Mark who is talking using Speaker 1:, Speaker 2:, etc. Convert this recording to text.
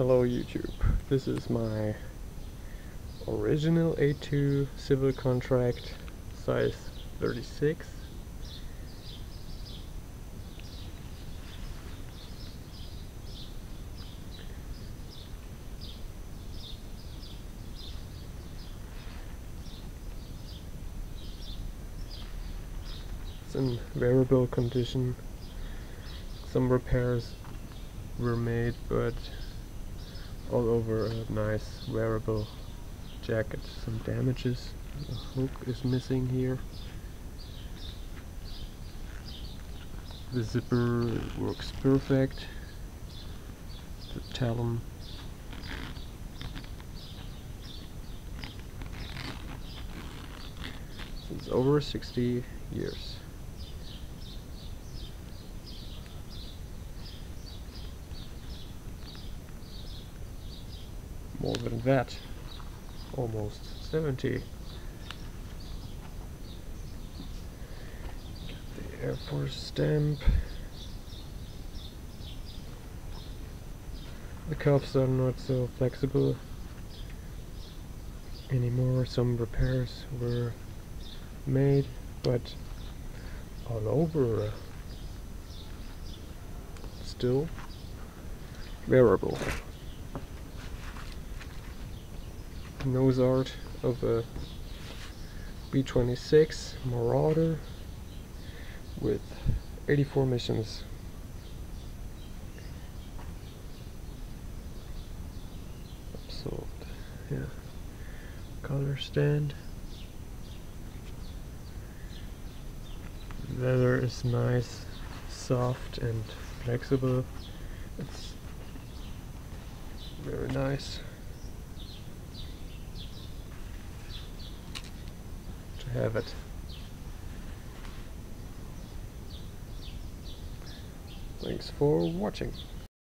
Speaker 1: Hello YouTube. This is my original A2 civil contract size 36. It's in wearable condition. Some repairs were made but all over a nice wearable jacket. Some damages. The hook is missing here. The zipper works perfect. The talon since over 60 years. More than that. Almost 70 the Air Force stamp. The cuffs are not so flexible anymore. Some repairs were made but all over uh, still wearable nose art of a B-26 Marauder with 84 missions. So, yeah, color stand. Leather is nice, soft and flexible. It's very nice. Have it. Thanks for watching.